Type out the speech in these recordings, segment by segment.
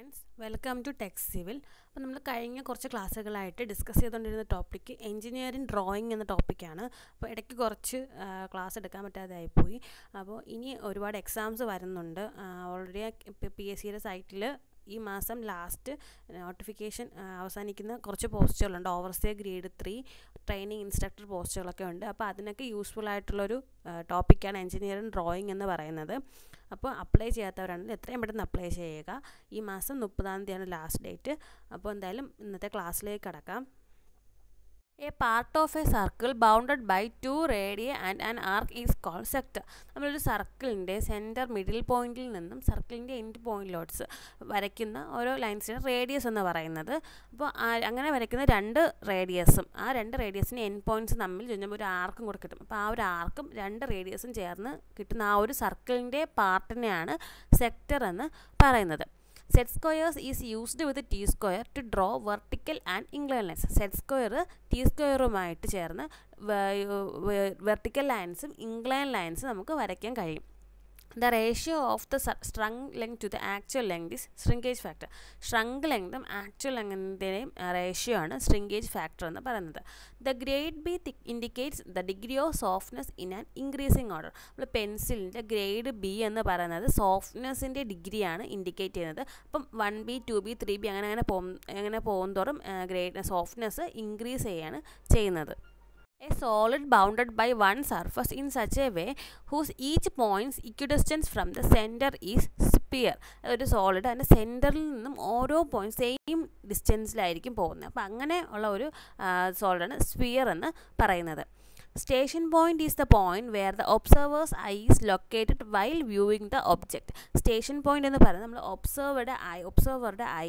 Friends welcome to techs civil അപ്പോൾ നമ്മൾ കഴിഞ്ഞ കുറച്ച് ക്ലാസ്സുകളായിട്ട് ഡിസ്കസ് ചെയ്തുകൊണ്ടിരുന്ന ടോപ്പിക് എഞ്ചിനീയറിംഗ് ഡ്രോയിങ് എന്ന ടോപ്പിക്കാണ് അപ്പോൾ ഇടയ്ക്ക് കുറച്ച് ക്ലാസ് എടുക്കാൻ പറ്റാതായിപ്പോയി അപ്പോൾ ഇനി ഒരുപാട് എക്സാംസ് വരുന്നുണ്ട്. ഓൾറെഡി പി എസ് സിയുടെ സൈറ്റിൽ ഈ മാസം ലാസ്റ്റ് നോട്ടിഫിക്കേഷൻ അവസാനിക്കുന്ന കുറച്ച് പോസ്റ്റുകളുണ്ട് overseer grade three training instructor പോസ്റ്റുകളൊക്കെ ഉണ്ട്. അപ്പോൾ അതിനൊക്കെ യൂസ്ഫുൾ ആയിട്ടുള്ളൊരു ടോപ്പിക്കാണ് എഞ്ചിനീയറിംഗ് ഡ്രോയിങ് എന്ന് പറയുന്നത്. അപ്പോൾ അപ്ലൈ ചെയ്യാത്തവരാണെങ്കിൽ എത്രയും പെട്ടെന്ന് അപ്ലൈ ചെയ്യുക. ഈ മാസം മുപ്പതാം തീയതിയാണ് ലാസ്റ്റ് ഡേറ്റ് അപ്പോൾ എന്തായാലും ഇന്നത്തെ ക്ലാസ്സിലേക്ക് കടക്കാം. A part of a circle bounded by two radii and an arc is call sector നമ്മളൊരു സർക്കിളിന്റെ സെന്റർ മിഡിൽ പോയിന്റിൽ നിന്നും സർക്കിളിന്റെ എൻഡ് പോയിന്റിലോട്ട്സ് വരയ്ക്കുന്ന ഓരോ ലൈൻസിന് റേഡിയസ് എന്ന് പറയുന്നത്. അപ്പോൾ അങ്ങനെ വരയ്ക്കുന്ന രണ്ട് റേഡിയസും ആ രണ്ട് റേഡിയസിന് എൻഡ് പോയിന്റ്സ് തമ്മിൽ ചുറ്റുമ്പോൾ ഒരു ആർക്കും കൂടെ കിട്ടും. അപ്പോൾ ആ ഒരു ആർക്കും രണ്ട് റേഡിയസും ചേർന്ന് കിട്ടുന്ന ആ ഒരു സർക്കിളിന്റെ പാർട്ടിനെയാണ് സെക്ടർ എന്ന് പറയുന്നത്. Set squares is used with T square to draw vertical and inclined lines set square T സ്ക്വയറുമായിട്ട് ചേർന്ന് വെർട്ടിക്കൽ ലൈൻസും ഇംഗ്ലൈൻ ലൈൻസും നമുക്ക് വരയ്ക്കാൻ കഴിയും. The ratio of the shrunk length to the actual length is shrinkage factor shrunk ലെങ്തും actual ലെങ്തിന്റെയും ratio ആണ് shrinkage factor എന്ന് പറയുന്നത്. The grade B indicates the degree of softness in an increasing order നമ്മൾ പെൻസിലിന്റെ ഗ്രേഡ് ബി എന്ന് പറയുന്നത് സോഫ്റ്റ്നെസ്സിന്റെ ഡിഗ്രിയാണ് indicate ചെയ്യുന്നത്. അപ്പം one B two B three B അങ്ങനെ അങ്ങനെ പോകും അങ്ങനെ പോകുന്നതോറും ഗ്രേഡ് സോഫ്റ്റ്നെസ് ഇൻക്രീസ് ചെയ്യാണ് ചെയ്യുന്നത്. A solid bounded by one surface in such a way whose each points equidistance from the center is sphere ഒരു സോളിഡ് അതിന്റെ സെന്ററിൽ നിന്നും ഓരോ പോയിന്റ് സെയിം ഡിസ്റ്റൻസിലായിരിക്കും പോകുന്നത്. അപ്പോൾ അങ്ങനെ ഉള്ള ഒരു സോളിഡാണ് സ്പിയർ എന്ന് പറയുന്നത്. Station point is the point where the observer's eye is located while viewing the object station point എന്ന് പറയുന്നത് നമ്മൾ ഒബ്സർവറുടെ ഐ ഒബ്സർവറുടെ ഐ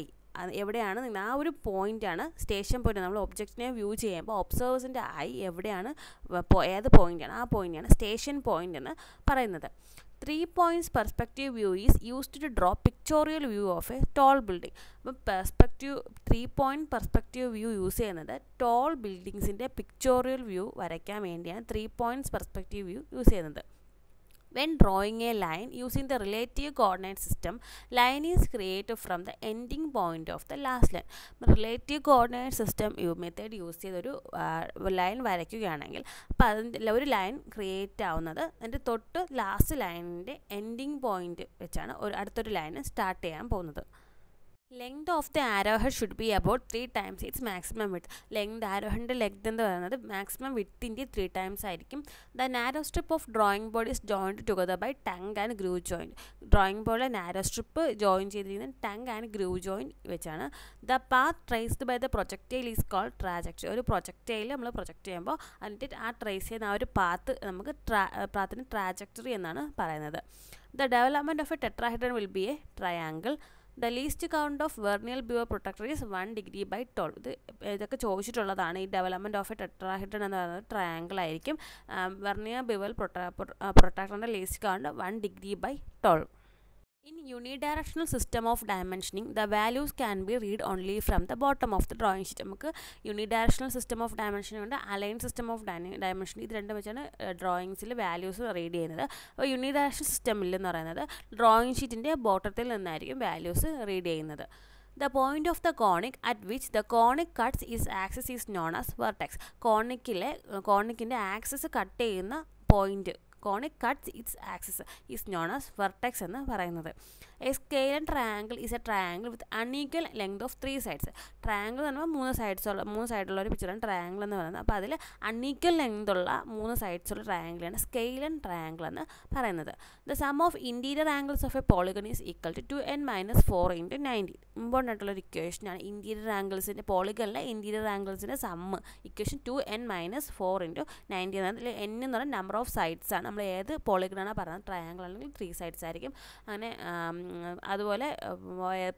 എവിടെയാണ് ആ ഒരു പോയിന്റാണ് സ്റ്റേഷൻ പോയിന്റ് നമ്മൾ ഒബ്ജക്റ്റിനെ വ്യൂ ചെയ്യുമ്പോൾ ഒബ്സർവേഴ്സിന്റെ ഐ എവിടെയാണ് ഏത് പോയിന്റാണ് ആ പോയിന്റാണ് സ്റ്റേഷൻ പോയിന്റ് എന്ന് പറയുന്നത്. Three points perspective view is used to draw pictorial view of a tall building. അപ്പം perspective three point perspective view use ചെയ്യുന്നത് ടോൾ ബിൽഡിങ്സിന്റെ പിക്ചോറിയൽ വ്യൂ വരയ്ക്കാൻ വേണ്ടിയാണ് three points perspective view use ചെയ്യുന്നത്. When drawing a line using the relative coordinate system line is created from the ending point of the last line relative coordinate system method use ചെയ്തൊരു line വരയ്ക്കുകയാണെങ്കിൽ അപ്പോൾ അതിന്റെ ഒരു line create ആവുന്നത് അതിന്റെ തൊട്ട് last ലൈനിന്റെ എൻഡിങ് പോയിന്റ് വെച്ചാണ് ഒരു അടുത്തൊരു ലൈൻ സ്റ്റാർട്ട് ചെയ്യാൻ പോകുന്നത് length of the arrow head should be about three times it's maximum width length ആരോഹന്റെ length എന്ന് പറയുന്നത് മാക്സിമം വിത്തിന്റെ ത്രീ ടൈംസ് ആയിരിക്കും. The narrow strip of drawing board is joined together by tongue and groove joint drawing ബോർഡിലെ narrow strip join ചെയ്തിരിക്കുന്നത് tongue and groove joint വെച്ചാണ്. The path traced by the projectile is called trajectory ഒരു projectile നമ്മൾ project ചെയ്യുമ്പോൾ അതിന്റെ ആ trace ചെയ്യുന്ന ആ ഒരു പാത്ത് നമുക്ക് ട്രാ പാത്തിന് ട്രാജക്ടറി എന്നാണ് പറയുന്നത്. The development of a tetrahedron will be a triangle the least count of vernier bevel protractor is one degree by twelve ഇത് ഇതൊക്കെ ചോദിച്ചിട്ടുള്ളതാണ്. ഈ ഡെവലപ്മെന്റ് ഓഫ് എ ടെട്രാഹിഡൻ എന്ന് പറയുന്നത് ട്രയാങ്കിൾ ആയിരിക്കും. വെർണിയർ ബ്യൂവൽ പ്രൊട്ട പ്രൊട്ടക്ടറിന്റെ least count one degree by twelve In unidirectional system of dimensioning, the values can be read only from the bottom of the drawing sheet നമുക്ക് unidirectional system of dimensioning ഉണ്ട് align system of dimension ഇത് രണ്ടും വെച്ചാണ് ഡ്രോയിങ്സിൽ values read ചെയ്യുന്നത്. അപ്പോൾ unidirectional എന്ന് പറയുന്നത് drawing ഷീറ്റിന്റെ ബോട്ടത്തിൽ നിന്നായിരിക്കും വാല്യൂസ് റീഡ് ചെയ്യുന്നത്. The point of the conic at which the conic cuts is axis is known as vertex കോണിക്കിലെ കോണിക്കിന്റെ ആക്സസ് കട്ട് ചെയ്യുന്ന point conic cuts its axis is known as vertex എന്ന് പറയുന്നത്. A scalene triangle is a triangle with unequal length of three sides triangle എന്ന് പറയുമ്പോൾ മൂന്ന് sides ഉള്ള മൂന്ന് സൈഡുള്ള ഒരു പിക്ചറാണ് ട്രയാങ്കിൾ എന്ന് പറയുന്നത്. അപ്പോൾ അതിൽ അൺഈക്വൽ ലെങ്ത് ഉള്ള മൂന്ന് സൈഡ്സ് ഉള്ള ട്രയാങ്കിളാണ് സ്കെയിലൻ ട്രയാങ്കിൾ എന്ന് പറയുന്നത്. The sum of interior angles of a polygon is equal to two n minus four into nineteen important ആയിട്ടുള്ള ഒരു ഇക്വേഷനാണ് ഇന്റീരിയർ ആംഗിൾസിന്റെ പോളിഗണിലെ interior ആംഗിൾസിന്റെ sum equation two n minus four into nineteen അതിൽ എൻ എന്ന് പറഞ്ഞാൽ നമ്പർ ഓഫ് സൈഡ്സ് ആണ്. നമ്മൾ ഏത് പോളിഗണാണ് പറയുന്നത് ട്രയാങ്കിൾ അല്ലെങ്കിൽ ത്രീ സൈഡ്സ് ആയിരിക്കും. അങ്ങനെ അതുപോലെ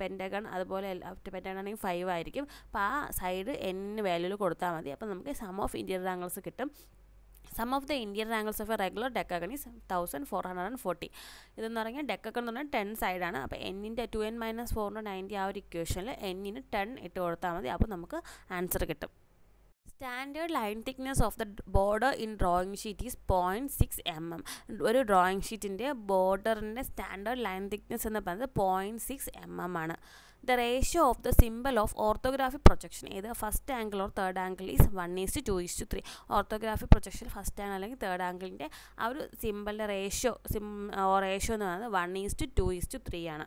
പെന്റഗൺ അതുപോലെ പെന്റഗൺ ആണെങ്കിൽ ഫൈവ് ആയിരിക്കും. അപ്പോൾ ആ സൈഡ് എന്നിന് വാല്യൂവിൽ കൊടുത്താൽ മതി. അപ്പോൾ നമുക്ക് സം ഓഫ് ഇന്റീരിയർ ആംഗിൾസ് കിട്ടും. Sum of the Indian angles of a regular decagon thousand four hundred and forty ഇതെന്ന് പറഞ്ഞാൽ ഡെക്കഗൺ എന്ന് പറഞ്ഞാൽ ടെൻ സൈഡാണ് അപ്പോൾ എന്നിന്റെ ടു എൻ മൈനസ് ഫോറിന്റെ നയന്റി ആ ഒരു ഇക്വേഷനിൽ എന്നിന് ടെൻ ഇട്ട് കൊടുത്താൽ മതി. അപ്പോൾ നമുക്ക് ആൻസർ കിട്ടും. Standard line thickness of the border in drawing sheet is point six m m ഒരു ഡ്രോയിങ് ഷീറ്റിന്റെ ബോർഡറിന്റെ സ്റ്റാൻഡേർഡ് ലൈൻ തിക്നെസ് എന്ന് പറയുന്നത് പോയിന്റ് സിക്സ് എം എം ആണ് the ratio of the simple of orthography projection ഏത് first angle or third angle is one is to is to three orthography projection first angle അല്ലെങ്കിൽ third ആംഗിളിന്റെ ആ ഒരു സിമ്പിളിന്റെ ratio SIM ratio എന്ന് പറയുന്നത് one is to two is to three ആണ്.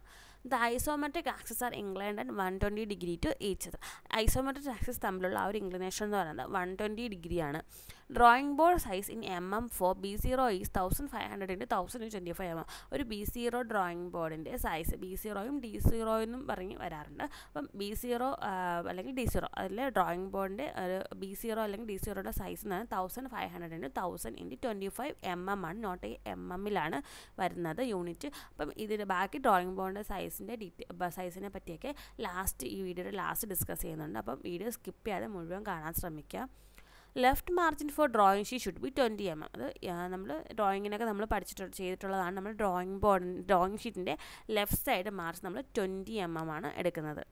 The isometric axes are inclined and one twenty degree to each isometric axes തമ്മിലുള്ള ആ ഒരു ഇംഗ്ലിനേഷൻ എന്ന് പറയുന്നത് വൺ ട്വന്റി ഡിഗ്രിയാണ്. Drawing board size in m m for B zero is thousand five hundred into thousand twenty five m m ഒരു B zero drawing ബോർഡിന്റെ size B സീറോയും D zero എന്നും പറഞ്ഞ് വരാറുണ്ട്. അപ്പം ബി സീറോ അല്ലെങ്കിൽ ഡി സീറോ അതിൽ ഡ്രോയിങ് ബോർഡിന്റെ ഒരു ബി സീറോ അല്ലെങ്കിൽ ഡി സീറോയുടെ സൈസ് എന്ന് പറഞ്ഞാൽ thousand five hundred into thousand into twenty five m m ആണ് നോട്ട് എം എമ്മിലാണ് വരുന്നത് യൂണിറ്റ് അപ്പം ഇതിൽ ബാക്കി ഡ്രോയിങ് ബോർഡിന്റെ സൈസിന്റെ ഡീറ്റെയിൽ സൈസിനെ പറ്റിയൊക്കെ ലാസ്റ്റ് ഈ വീഡിയോയുടെ ലാസ്റ്റ് ഡിസ്കസ് ചെയ്യുന്നുണ്ട്. അപ്പം വീഡിയോ സ്കിപ്പ് ചെയ്യാതെ മുഴുവൻ കാണാൻ ശ്രമിക്കുക left margin for drawing sheet should be twenty m m. അത് നമ്മൾ ഡ്രോയിങ്ങിനൊക്കെ നമ്മൾ പഠിച്ചിട്ട് ചെയ്തിട്ടുള്ളതാണ് നമ്മൾ ഡ്രോയിങ് ബോർഡ് ഡ്രോയിങ് ഷീറ്റിന്റെ ലെഫ്റ്റ് സൈഡ് മാർജിൻ നമ്മൾ ട്വന്റി എം എം ആണ് എടുക്കുന്നത്.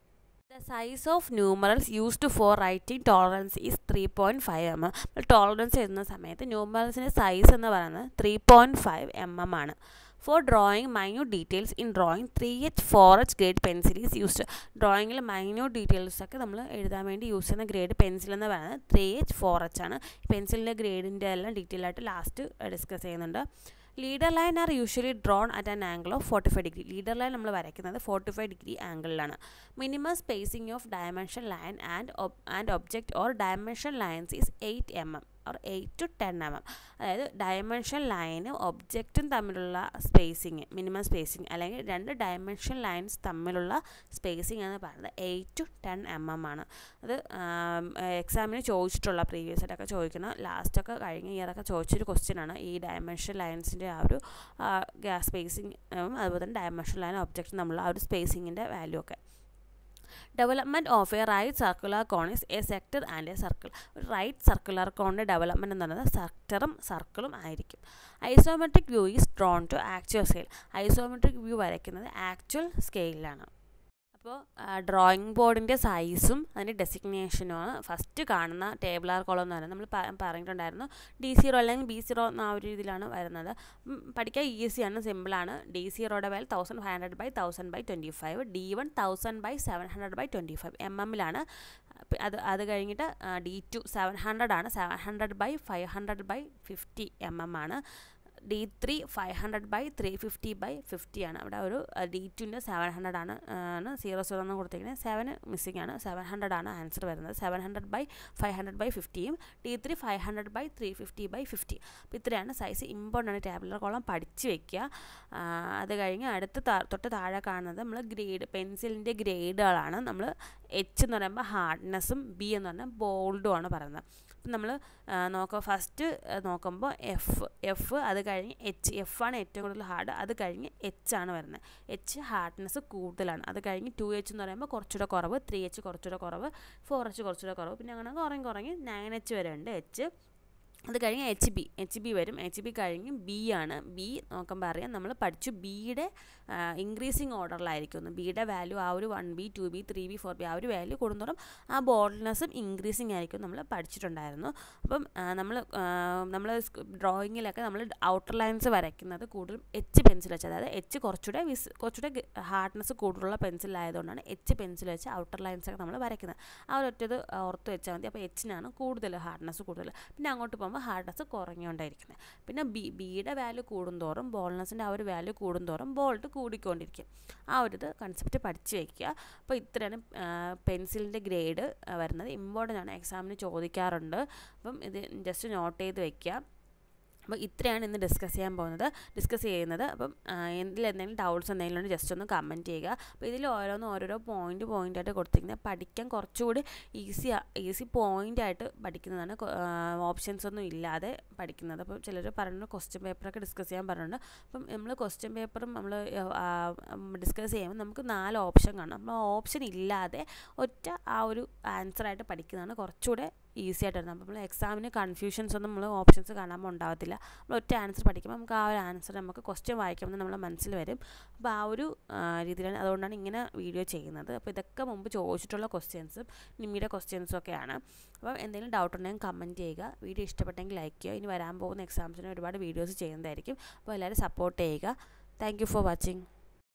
The size of numerals used for writing tolerance is three point five m m. Tolerance എഴുതുന്ന സമയത്ത് ന്യൂമറൽസിന്റെ സൈസ് എന്ന് പറയുന്നത് three point five m m ആണ്. For drawing minute details in drawing three H four H grade pencil is used ഡ്രോയിങ്ങിൽ minute details ഒക്കെ നമ്മൾ എഴുതാൻ വേണ്ടി യൂസ് ചെയ്യുന്ന ഗ്രേഡ് പെൻസിൽ എന്ന് പറയുന്നത് ത്രീ എച്ച് ഫോർ എച്ച് ആണ്. പെൻസിലിന്റെ ഗ്രേഡിന്റെ എല്ലാം ഡീറ്റെയിൽ ആയിട്ട് ലാസ്റ്റ് ഡിസ്കസ് ചെയ്യുന്നുണ്ട്. Leader line are usually drawn at an angle of forty five degree leader line നമ്മൾ വരയ്ക്കുന്നത് forty five degree ആംഗിളിലാണ് minimum spacing of dimension line and and object or dimension lines is eight m m or eight to ten m m അതായത് dimension ലൈനും ഒബ്ജക്റ്റും തമ്മിലുള്ള spacing minimum spacing അല്ലെങ്കിൽ രണ്ട് dimension lines തമ്മിലുള്ള spacing എന്ന് പറയുന്നത് eight to ten m m ആണ്. അത് എക്സാമിന് ചോദിച്ചിട്ടുള്ള പ്രീവിയസ് ആയിട്ടൊക്കെ ചോദിക്കുന്ന. ലാസ്റ്റൊക്കെ കഴിഞ്ഞ ഇയറൊക്കെ ചോദിച്ചൊരു ക്വസ്റ്റ്യൻ ആണ്. ഈ ഡയമെൻഷൻ ലൈൻസിന്റെ ആ ഒരു സ്പേസിങ് അതുപോലെ തന്നെ ഡയമെൻഷൻ ലൈൻ ഒബ്ജക്റ്റ് നമ്മൾ ആ ഒരു സ്പേസിങ്ങിന്റെ വാല്യൂ ഒക്കെ. Development of a right circular cone is a sector and a circle ഒരു റൈറ്റ് സർക്കുലർ കോണിന്റെ ഡെവലപ്മെന്റ് എന്ന് പറയുന്നത് സെക്ടറും സർക്കിളും ആയിരിക്കും. Isometric view is drawn to actual scale isometric view വരയ്ക്കുന്നത് ആക്ച്വൽ സ്കെയിലാണ് അപ്പോൾ ഡ്രോയിങ് ബോർഡിന്റെ സൈസും അതിന്റെ ഡെസിഗ്നേഷനുമാണ് ഫസ്റ്റ് കാണുന്ന ടേബിളാർ കോളം എന്ന് പറയുന്നത് നമ്മൾ പറഞ്ഞിട്ടുണ്ടായിരുന്നു. ഡി സീറോ അല്ലെങ്കിൽ ബി സീറോ എന്ന ആ ഒരു രീതിയിലാണ് വരുന്നത്. പഠിക്കാൻ ഈസിയാണ് സിമ്പിളാണ് ഡി സീറോയുടെ വില thousand five hundred by thousand by twenty five D one thousand by seven hundred by twenty five m എമ്മിലാണ് അത് അത് കഴിഞ്ഞിട്ട് ഡി ടു സെവൻ ഹൺഡ്രഡ് ആണ്. Seven hundred by five hundred by fifty m m ആണ്. D three five hundred by three fifty by fifty ആണ്. അവിടെ ഒരു D ടുവിന്റെ seven hundred ആണ് ആണ് സീറോ സീറോ എന്ന് കൊടുത്തിരിക്കുന്നത് സെവൻ മിസ്സിംഗ് ആണ്. സെവൻ ഹൺഡ്രഡ് ആണ് ആൻസർ വരുന്നത്. Seven hundred by five hundred by ഫിഫ്റ്റിയും D three five hundred by three fifty by fifty അപ്പോൾ ഇത്രയാണ് സൈസ് ഇമ്പോർട്ടന്റ് ആണ് ടാബ്ലർ കോളം പഠിച്ച് വെക്കുക. അത് കഴിഞ്ഞ് അടുത്ത തൊട്ട് താഴെ കാണുന്നത് നമ്മൾ ഗ്രേഡ് പെൻസിലിന്റെ ഗ്രേഡുകളാണ് നമ്മൾ എച്ച് എന്ന് പറയുമ്പോൾ ഹാർഡ്നെസ്സും ബി എന്ന് പറഞ്ഞാൽ ബോൾഡും ആണ് പറയുന്നത്. അപ്പം നമ്മൾ നോക്കുക ഫസ്റ്റ് നോക്കുമ്പോൾ എഫ് എഫ് അത് കഴിഞ്ഞ് എച്ച് എഫ് ആണ് ഏറ്റവും കൂടുതൽ ഹാർഡ് അത് കഴിഞ്ഞ് എച്ച് ആണ് വരുന്നത് എച്ച് ഹാർഡ്നെസ് കൂടുതലാണ്. അത് കഴിഞ്ഞ് ടു എച്ച് എന്ന് പറയുമ്പോൾ കുറച്ചുകൂടെ കുറവ് ത്രീ എച്ച് കുറച്ചുകൂടെ കുറവ് ഫോർ എച്ച് കുറച്ചുകൂടെ കുറവ് പിന്നെ അങ്ങനെ കുറഞ്ഞ് കുറഞ്ഞ് നയൻ എച്ച് വരെ ഉണ്ട് എച്ച് അത് കഴിഞ്ഞ് എച്ച് ബി എച്ച് ബി വരും. എച്ച് ബി കഴിഞ്ഞ് ബി ആണ്. ബി നോക്കുമ്പോൾ അറിയാം നമ്മൾ പഠിച്ചു ബിയുടെ ഇൻക്രീസിങ് ഓർഡറിലായിരിക്കും ബിയുടെ വാല്യൂ ആ ഒരു one B two B three B four B ആ ഒരു വാല്യൂ കൂടുന്നതോറും ആ ബോൾഡ്നെസ്സും ഇൻക്രീസിങ് ആയിരിക്കും നമ്മൾ പഠിച്ചിട്ടുണ്ടായിരുന്നു. അപ്പം നമ്മൾ നമ്മൾ ഡ്രോയിങ്ങിലൊക്കെ നമ്മൾ ഔട്ടർ ലൈൻസ് വരയ്ക്കുന്നത് കൂടുതലും എച്ച് പെൻസിൽ വെച്ച്. അതായത് എച്ച് കുറച്ചുകൂടെ വിസ് കുറച്ചുകൂടെ ഹാർഡ്നെസ് കൂടുതലുള്ള പെൻസിലായതുകൊണ്ടാണ് എച്ച് പെൻസിൽ വെച്ച് ഔട്ടർ ലൈൻസ് ഒക്കെ നമ്മൾ വരയ്ക്കുന്നത്. ആ ഒരു ഒറ്റത് ഓർത്ത് വെച്ചാൽ മതി. അപ്പോൾ എച്ചിനാണ് കൂടുതൽ ഹാർഡ്നെസ് കൂടുതൽ പിന്നെ അങ്ങോട്ട് പോകുമ്പോൾ ഹാർഡ്നെസ് കുറഞ്ഞുകൊണ്ടിരിക്കുന്നത് പിന്നെ ബി ബിയുടെ വാല്യൂ കൂടുന്തോറും ബോൾനെസ്സിന്റെ ആ ഒരു വാല്യൂ കൂടുന്തോറും ബോൾട്ട് കൂടിക്കൊണ്ടിരിക്കും. ആ ഒരു ഇത് കൺസെപ്റ്റ് പഠിച്ചു വയ്ക്കുക. അപ്പോൾ ഇത്രയാണ് പെൻസിലിന്റെ ഗ്രേഡ് വരുന്നത്. ഇമ്പോർട്ടന്റ് ആണ്. എക്സാമിന് ചോദിക്കാറുണ്ട്. അപ്പം ഇത് ജസ്റ്റ് നോട്ട് ചെയ്ത് വയ്ക്കുക. അപ്പോൾ ഇത്രയാണ് ഇന്ന് ഡിസ്കസ് ചെയ്യാൻ പോകുന്നത്. ഡിസ്കസ് ചെയ്യുന്നത് അപ്പം എന്തിൽ എന്തെങ്കിലും ഡൗട്ട്സ് എന്തെങ്കിലും ഉണ്ട് ജസ്റ്റ് ഒന്ന് കമന്റ് ചെയ്യുക. അപ്പോൾ ഇതിൽ ഓരോന്ന് ഓരോരോ പോയിന്റ് പോയിന്റ് ആയിട്ട് കൊടുത്തിരിക്കുന്നത്. പഠിക്കാൻ കുറച്ചുകൂടി ഈസി ഈസി പോയിന്റ് ആയിട്ട് പഠിക്കുന്നതാണ്. ഓപ്ഷൻസ് ഒന്നും ഇല്ലാതെ പഠിക്കുന്നത്. അപ്പോൾ ചിലർ പറയുന്നത് ക്വസ്റ്റ്യൻ പേപ്പറൊക്കെ ഡിസ്കസ് ചെയ്യാൻ പറഞ്ഞിട്ടുണ്ട്. അപ്പം നമ്മൾ ക്വസ്റ്റ്യൻ പേപ്പറും നമ്മൾ ഡിസ്കസ് ചെയ്യുമ്പോൾ നമുക്ക് നാല് ഓപ്ഷൻ കാണാം. നമ്മൾ ഓപ്ഷൻ ഇല്ലാതെ ഒറ്റ ആ ഒരു ആൻസറായിട്ട് പഠിക്കുന്നതാണ്. കുറച്ചുകൂടെ ഈസി അപ്പോൾ നമ്മൾ എക്സാമിന് കൺഫ്യൂഷൻസ് ഒന്നും നമ്മൾ ഓപ്ഷൻസ് കാണാൻ ഉണ്ടാകത്തില്ല നമ്മൾ ഒറ്റ ആൻസർ പഠിക്കുമ്പോൾ നമുക്ക് ആ ഒരു ആൻസർ നമുക്ക് ക്വസ്റ്റ്യൻ വായിക്കുമ്പോൾ നമ്മുടെ മനസ്സിൽ വരും. അപ്പോൾ ആ ഒരു രീതിയിലാണ് അതുകൊണ്ടാണ് ഇങ്ങനെ വീഡിയോ ചെയ്യുന്നത്. അപ്പോൾ ഇതൊക്കെ മുമ്പ് ചോദിച്ചിട്ടുള്ള ക്വസ്റ്റ്യൻസും നിമ്മിയുടെ ക്വസ്റ്റ്യൻസും ഒക്കെയാണ്. അപ്പോൾ എന്തെങ്കിലും ഡൗട്ട് ഉണ്ടെങ്കിൽ കമന്റ് ചെയ്യുക. വീഡിയോ ഇഷ്ടപ്പെട്ടെങ്കിൽ ലൈക്ക് ചെയ്യുക. ഇനി വരാൻ പോകുന്ന എക്സാംസിന് ഒരുപാട് വീഡിയോസ് ചെയ്യുന്നതായിരിക്കും. അപ്പോൾ എല്ലാവരും സപ്പോർട്ട് ചെയ്യുക. Thank for watching